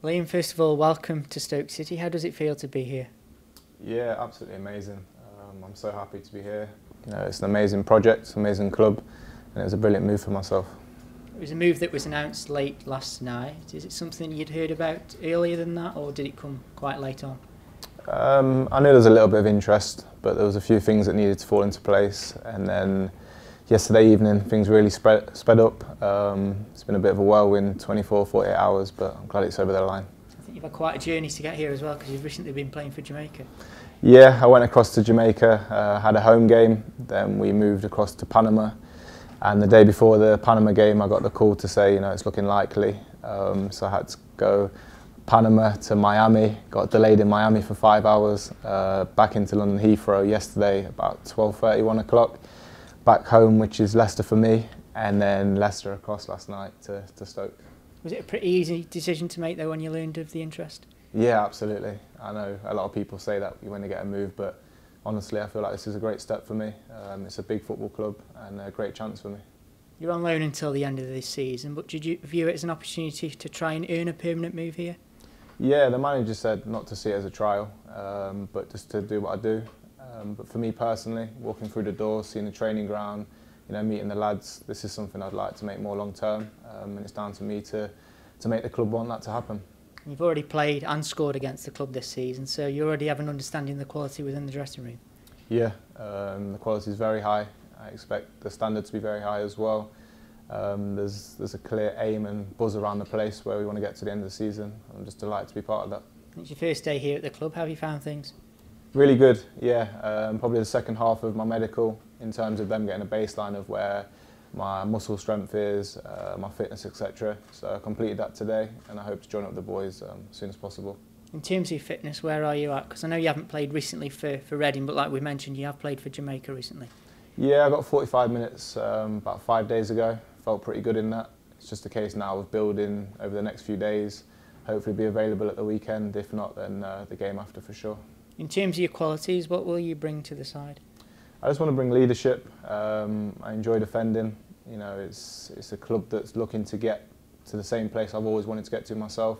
Liam, first of all, welcome to Stoke City. How does it feel to be here? Yeah, absolutely amazing. Um, I'm so happy to be here. You know, it's an amazing project, amazing club, and it was a brilliant move for myself. It was a move that was announced late last night. Is it something you'd heard about earlier than that, or did it come quite late on? Um, I knew there was a little bit of interest, but there was a few things that needed to fall into place, and then yesterday evening things really spread, sped up. Um, it's been a bit of a whirlwind, 24, 48 hours, but I'm glad it's over the line. I think you've had quite a journey to get here as well, because you've recently been playing for Jamaica. Yeah, I went across to Jamaica, uh, had a home game, then we moved across to Panama. And the day before the Panama game, I got the call to say, you know, it's looking likely. Um, so I had to go Panama to Miami, got delayed in Miami for five hours, uh, back into London Heathrow yesterday about 12.30, 1 o'clock, back home, which is Leicester for me, and then Leicester across last night to, to Stoke. Was it a pretty easy decision to make though when you learned of the interest? Yeah, absolutely. I know a lot of people say that when they get a move, but honestly, I feel like this is a great step for me. Um, it's a big football club and a great chance for me. You're on loan until the end of this season, but did you view it as an opportunity to try and earn a permanent move here? Yeah, the manager said not to see it as a trial, um, but just to do what I do. Um, but for me personally, walking through the door, seeing the training ground, you know, meeting the lads, this is something I'd like to make more long term, um, and it's down to me to, to make the club want that to happen. You've already played and scored against the club this season, so you already have an understanding of the quality within the dressing room. Yeah, um, the quality is very high. I expect the standard to be very high as well. Um, there's, there's a clear aim and buzz around the place where we want to get to the end of the season. I'm just delighted to be part of that. It's your first day here at the club. How have you found things? Really good, yeah. Um, probably the second half of my medical in terms of them getting a baseline of where my muscle strength is, uh, my fitness, etc. So I completed that today and I hope to join up with the boys um, as soon as possible. In terms of your fitness, where are you at? Because I know you haven't played recently for, for Reading, but like we mentioned, you have played for Jamaica recently. Yeah, I got 45 minutes um, about five days ago. Felt pretty good in that. It's just a case now of building over the next few days. Hopefully be available at the weekend. If not, then uh, the game after for sure. In terms of your qualities, what will you bring to the side? I just want to bring leadership. Um, I enjoy defending. You know, it's it's a club that's looking to get to the same place I've always wanted to get to myself.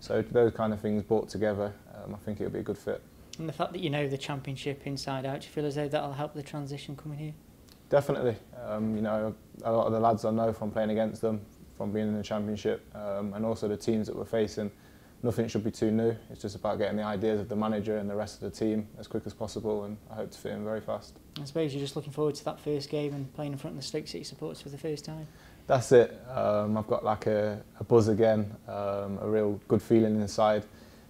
So those kind of things brought together, um, I think it'll be a good fit. And the fact that you know the championship inside out, do you feel as though that'll help the transition coming here? Definitely. Um, you know, a lot of the lads I know from playing against them, from being in the championship, um, and also the teams that we're facing, nothing should be too new. It's just about getting the ideas of the manager and the rest of the team as quick as possible, and I hope to fit in very fast. I suppose you're just looking forward to that first game and playing in front of the Stoke City supporters for the first time. That's it. Um, I've got like a, a buzz again, um, a real good feeling inside.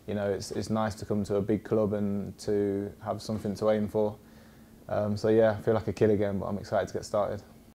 You know, it's, it's nice to come to a big club and to have something to aim for. Um, so yeah, I feel like a kid again, but I'm excited to get started.